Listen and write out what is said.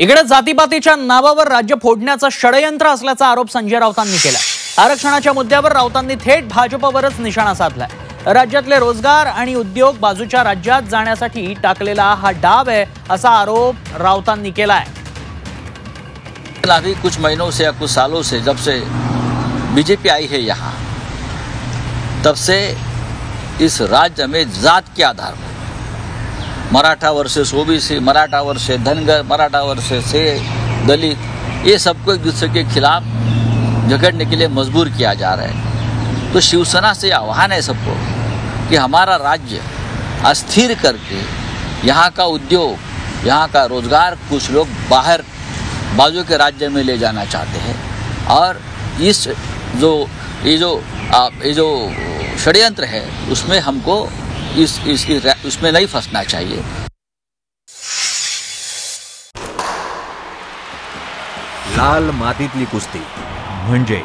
इकडे जातीपातीच्या नावावर राज्य फोडण्याचं षडयंत्र असल्याचा आरोप संजय राऊतांनी केला. आरक्षणाच्या मुद्द्यावर राऊतांनी थेट भाजपवरच निशाणा साधलाय. राज्यातले रोजगार आणि उद्योग बाजूच्या राज्यात जाण्यासाठी टाकलेला हा डाव आहे असा आरोप राऊतांनी केलाय. अभी कुछ महीनों से या कुछ सालों से जब से बीजेपी आई है यहाँ तब से इस राज्य में जात के आधार पर Maratha versus OBC, Maratha versus Dhangar, Maratha versus से दलित, ये सबको एक दूसरे के खिलाफ झगड़ने के लिए मजबूर किया जा रहा है। तो शिवसेना से आह्वान है सबको कि हमारा राज्य अस्थिर करके यहाँ का उद्योग, यहाँ का रोज़गार कुछ लोग बाहर बाजू के राज्य में ले जाना चाहते हैं। और इस जो, ये जो ये जो षड्यंत्र है, उसमें हमको इस, इस, इस उसमें नहीं फंसना चाहिए। लाल मातीतली कुस्ती म्हणजे